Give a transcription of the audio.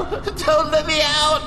Don't let me out!